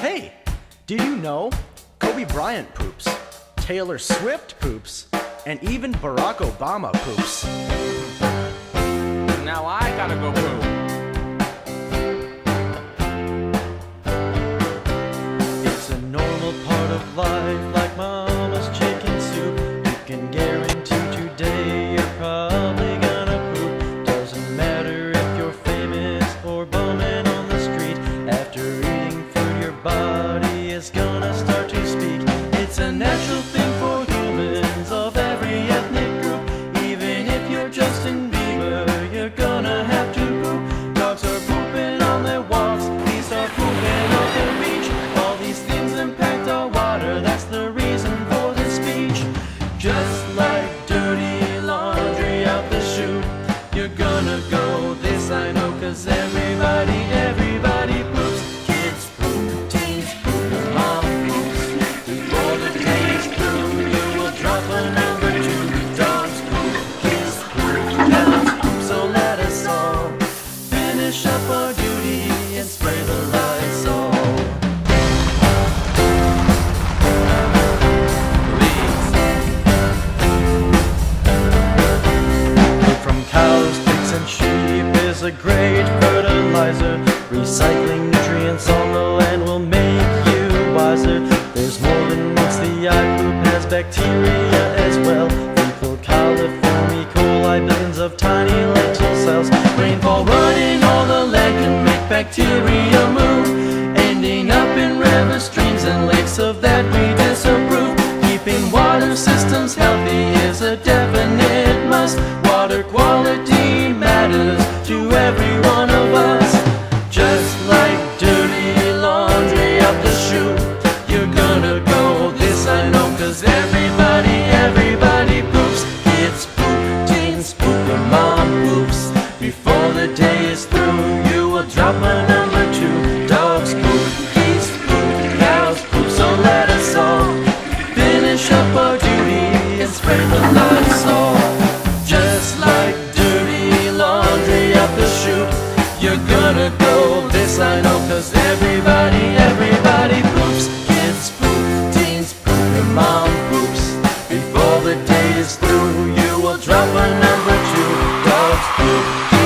Hey, did you know Kobe Bryant poops, Taylor Swift poops, and even Barack Obama poops? Now I gotta go poop. It's a normal part of life, like mama's chicken soup. You can guarantee today you're probably gonna poop. Doesn't matter if you're famous or bumming on the street. After body is gonna start to speak. It's a natural thing for humans of every ethnic group. Even if you're Justin Bieber, you're gonna have to poop. Dogs are pooping on their walks, bees are pooping on their beach. All these things impact our water, that's the reason for this speech. Just like dirty laundry out the chute, you're gonna go this, I know, cause a great fertilizer. Recycling nutrients on the land will make you wiser. There's more than meets the eye. Poop has bacteria as well. Fecal coliform, E. coli, billions of tiny lentil cells. Rainfall running on the land can make bacteria move, ending up in rivers, streams, and lakes. Of that we disapprove. Keeping water systems healthy is a definite must. Water quality matters to every gonna go. This I know, cause everybody, everybody poops. Kids poop, teens poop, your mom poops. Before the day is through, you will drop a number two. Dogs poop.